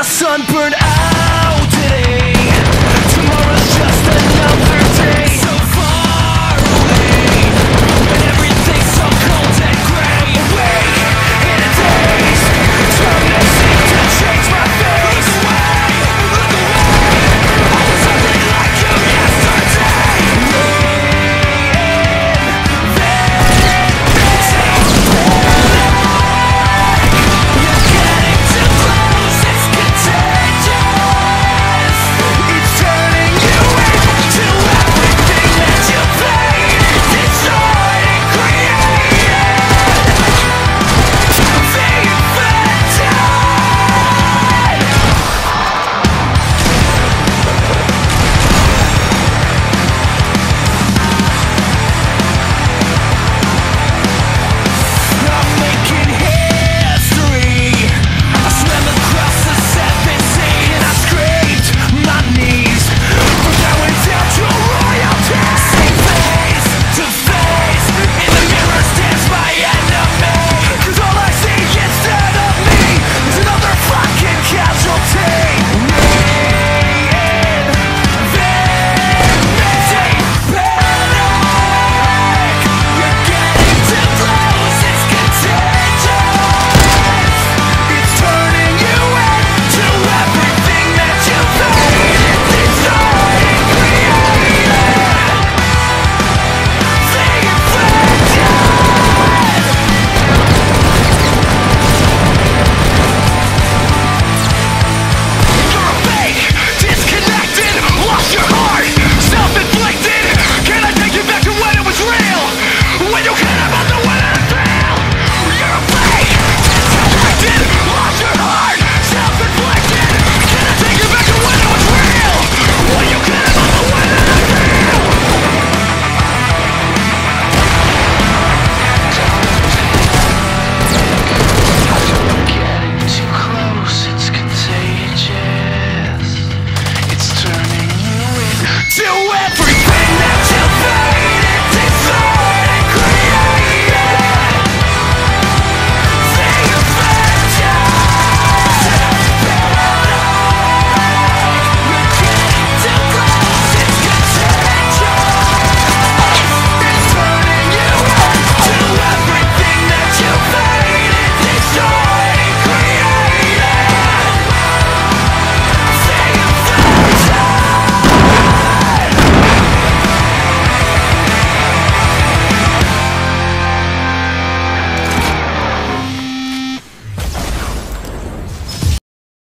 The sunburned